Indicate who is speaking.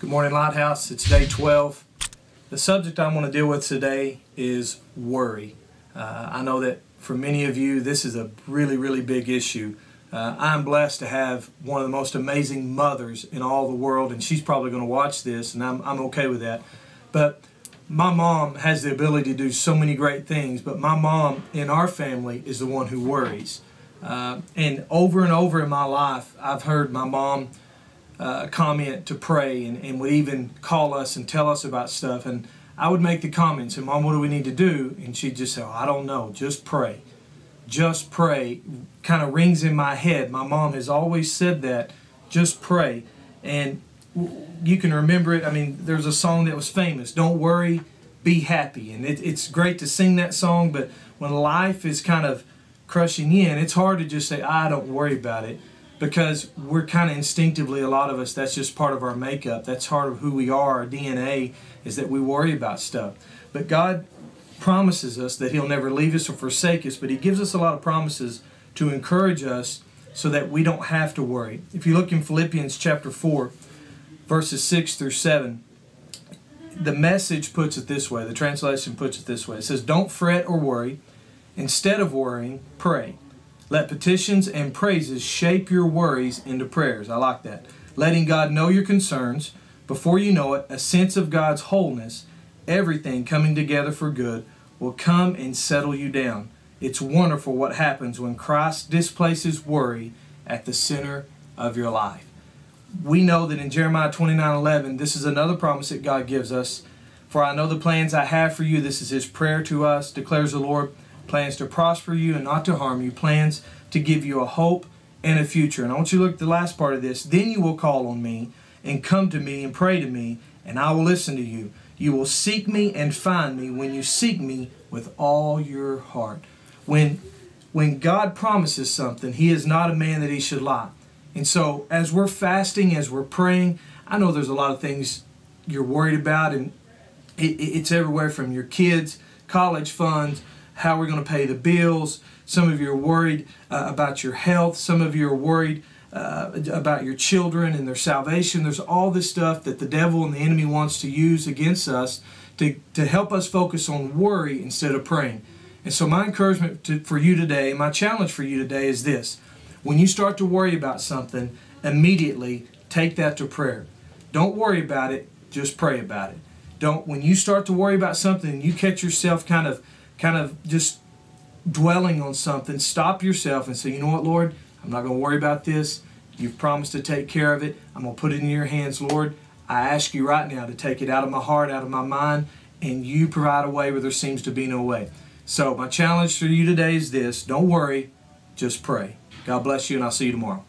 Speaker 1: Good morning, Lighthouse. It's day 12. The subject I want to deal with today is worry. Uh, I know that for many of you, this is a really, really big issue. Uh, I'm blessed to have one of the most amazing mothers in all the world, and she's probably going to watch this, and I'm, I'm okay with that. But my mom has the ability to do so many great things, but my mom in our family is the one who worries. Uh, and over and over in my life, I've heard my mom uh, comment to pray and, and would even call us and tell us about stuff. And I would make the comments, and Mom, what do we need to do? And she'd just say, oh, I don't know, just pray. Just pray kind of rings in my head. My mom has always said that, just pray. And you can remember it. I mean, there's a song that was famous, Don't Worry, Be Happy. And it, it's great to sing that song, but when life is kind of crushing in, it's hard to just say, I don't worry about it because we're kind of instinctively, a lot of us, that's just part of our makeup. That's part of who we are. Our DNA is that we worry about stuff. But God promises us that He'll never leave us or forsake us, but He gives us a lot of promises to encourage us so that we don't have to worry. If you look in Philippians chapter 4, verses 6 through 7, the message puts it this way, the translation puts it this way. It says, Don't fret or worry. Instead of worrying, pray. Let petitions and praises shape your worries into prayers. I like that. Letting God know your concerns. Before you know it, a sense of God's wholeness, everything coming together for good, will come and settle you down. It's wonderful what happens when Christ displaces worry at the center of your life. We know that in Jeremiah 29 11, this is another promise that God gives us. For I know the plans I have for you. This is his prayer to us, declares the Lord plans to prosper you and not to harm you, plans to give you a hope and a future. And I want you to look at the last part of this. Then you will call on me and come to me and pray to me, and I will listen to you. You will seek me and find me when you seek me with all your heart. When when God promises something, he is not a man that he should lie. And so as we're fasting, as we're praying, I know there's a lot of things you're worried about and it, it's everywhere from your kids, college funds, how we're going to pay the bills. Some of you are worried uh, about your health. Some of you are worried uh, about your children and their salvation. There's all this stuff that the devil and the enemy wants to use against us to, to help us focus on worry instead of praying. And so, my encouragement to, for you today, my challenge for you today is this when you start to worry about something, immediately take that to prayer. Don't worry about it, just pray about it. Don't when you start to worry about something, you catch yourself kind of kind of just dwelling on something, stop yourself and say, you know what, Lord, I'm not going to worry about this. You've promised to take care of it. I'm going to put it in your hands, Lord. I ask you right now to take it out of my heart, out of my mind, and you provide a way where there seems to be no way. So, my challenge for you today is this don't worry, just pray. God bless you, and I'll see you tomorrow.